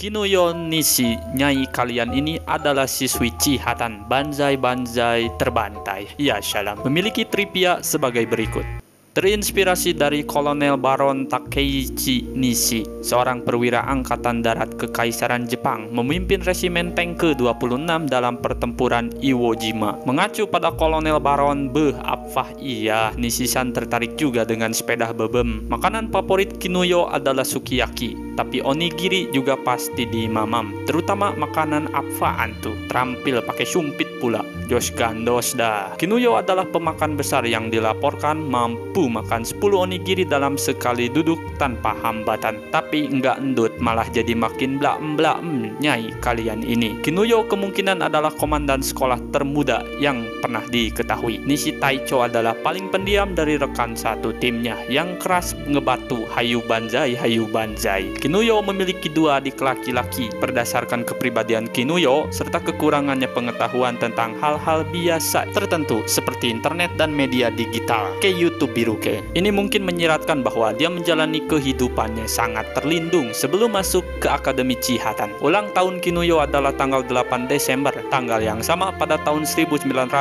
Kinuyo Nishi, nyai kalian ini adalah siswi Cihatan Banzai-Banzai terbantai. Ya salam. Memiliki trivia sebagai berikut. Terinspirasi dari Kolonel Baron Takeichi Nishi, seorang perwira angkatan darat kekaisaran Jepang, memimpin resimen tank ke-26 dalam pertempuran Iwo Jima. Mengacu pada Kolonel Baron Be Apfah iya, Nishi-san tertarik juga dengan sepeda bebem. Makanan favorit Kinuyo adalah sukiyaki, tapi onigiri juga pasti di mamam, terutama makanan apfaan tuh, terampil pakai sumpit pula. Jos gandos dah. Kinuyo adalah pemakan besar yang dilaporkan mampu makan 10 onigiri dalam sekali duduk tanpa hambatan. Tapi enggak endut, malah jadi makin blak-blak nyai kalian ini. Kinuyo kemungkinan adalah komandan sekolah termuda yang pernah diketahui. Nishi Taicho adalah paling pendiam dari rekan satu timnya yang keras ngebatu hayu banzai hayu banzai. Kinuyo memiliki dua adik laki-laki berdasarkan kepribadian Kinuyo serta kekurangannya pengetahuan tentang hal-hal biasa tertentu seperti internet dan media digital ke YouTube Biruke. Ini mungkin menyiratkan bahwa dia menjalani kehidupannya sangat terlindung sebelum masuk ke Akademi Cihatan. Ulang tahun Kinuyo adalah tanggal 8 Desember, tanggal yang sama pada tahun 1941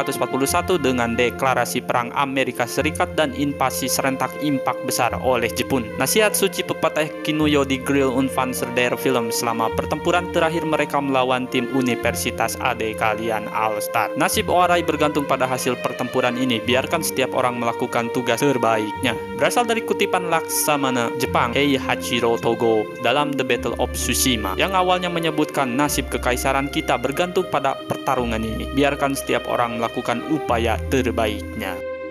dengan deklarasi perang Amerika Serikat dan invasi serentak impak besar oleh Jepun. Nasihat suci pepatah Kinuyo di Grill Unfanzer der Film selama pertempuran terakhir mereka melawan tim Universitas AD kalian All Star. Nasib Oarai bergantung pada hasil pertempuran ini. Biarkan setiap orang melakukan tugas terbaiknya. Berasal dari kutipan Laksamana Jepang Heihachiro Togo dalam The Battle of Tsushima yang awalnya menyebutkan nasib kekaisaran kita bergantung pada pertarungan ini. Biarkan setiap orang melakukan upaya terbaiknya.